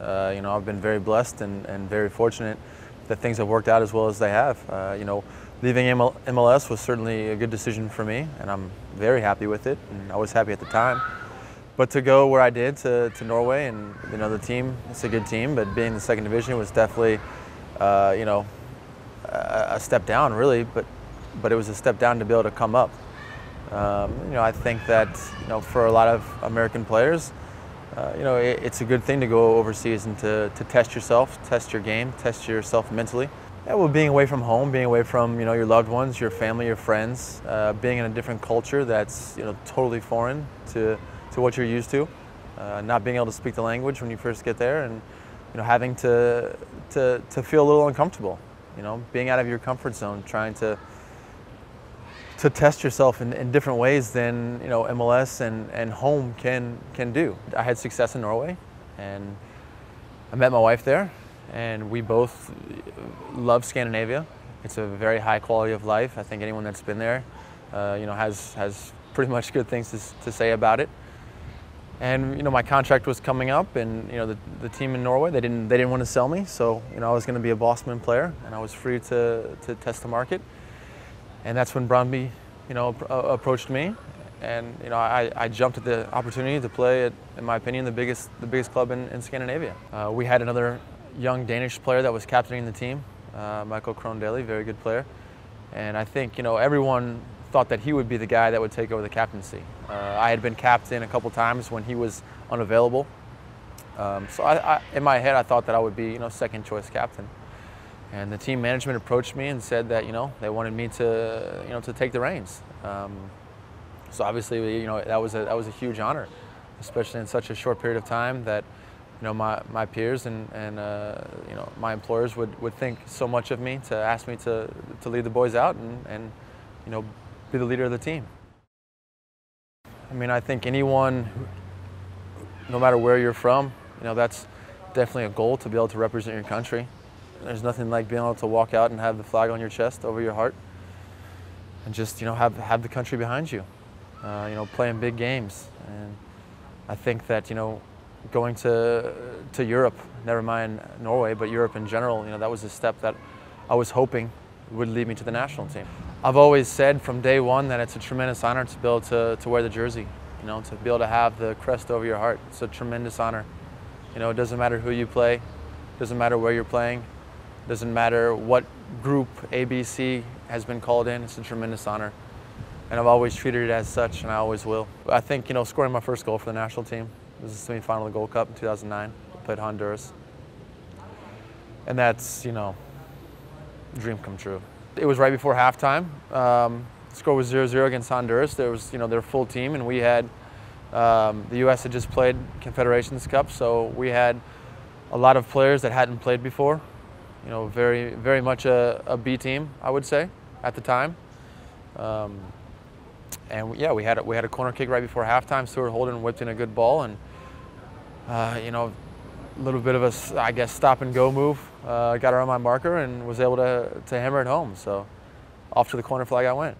Uh, you know, I've been very blessed and, and very fortunate that things have worked out as well as they have. Uh, you know, leaving MLS was certainly a good decision for me, and I'm very happy with it, and I was happy at the time. But to go where I did to, to Norway, and you know, the team, it's a good team, but being in the second division was definitely, uh, you know, a, a, step down really, but, but it was a step down to be able to come up. Um, you know, I think that, you know, for a lot of American players, uh, you know, it, it's a good thing to go overseas and to, to test yourself, test your game, test yourself mentally. Yeah, well, being away from home, being away from you know your loved ones, your family, your friends, uh, being in a different culture that's you know totally foreign to to what you're used to, uh, not being able to speak the language when you first get there, and you know having to to to feel a little uncomfortable, you know, being out of your comfort zone, trying to to test yourself in, in, different ways than you know MLS and, and home can can do. I had success in Norway, and I met my wife there, and we both love Scandinavia. It's a very high quality of life. I think anyone that's been there, uh, you know, has has pretty much good things to, to say about it. And you know, my contract was coming up, and you know, the, the team in Norway they didn't they didn't want to sell me, so you know, I was going to be a Bosman player, and I was free to to test the market and that's when Brøndby, you know, uh, approached me, and you know, I, I jumped at the opportunity to play at, in my opinion, the biggest the biggest club in, in Scandinavia. Uh, we had another young Danish player that was captaining the team, uh, Michael Krohn very good player, and I think you know everyone thought that he would be the guy that would take over the captaincy. Uh, I had been captain a couple times when he was unavailable, um, so I, I, in my head I thought that I would be you know second choice captain. And the team management approached me and said that you know they wanted me to you know to take the reins. Um, so obviously you know that was a that was a huge honor, especially in such a short period of time that you know my, my peers and, and uh, you know my employers would, would think so much of me to ask me to, to lead the boys out and, and you know be the leader of the team. I mean I think anyone, no matter where you're from, you know that's definitely a goal to be able to represent your country. There's nothing like being able to walk out and have the flag on your chest over your heart and just, you know, have, have the country behind you, uh, you know, playing big games. And I think that, you know, going to, to Europe, never mind Norway, but Europe in general, you know, that was a step that I was hoping would lead me to the national team. I've always said from day one that it's a tremendous honor to be able to, to wear the jersey, you know, to be able to have the crest over your heart. It's a tremendous honor. You know, it doesn't matter who you play, doesn't matter where you're playing, doesn't matter what group ABC has been called in, it's a tremendous honor. And I've always treated it as such, and I always will. I think, you know, scoring my first goal for the national team, was the semi-final of the Gold Cup in 2009, we played Honduras. And that's, you know, dream come true. It was right before halftime. Um, score was 0-0 against Honduras. There was, you know, their full team, and we had, um, the U.S. had just played Confederations Cup, so we had a lot of players that hadn't played before you know, very, very much a, a B team, I would say, at the time. Um, and yeah, we had a, we had a corner kick right before halftime. Stuart Holden whipped in a good ball, and uh, you know, a little bit of a, I guess, stop and go move. Uh, got around my marker and was able to to hammer it home. So, off to the corner flag I went.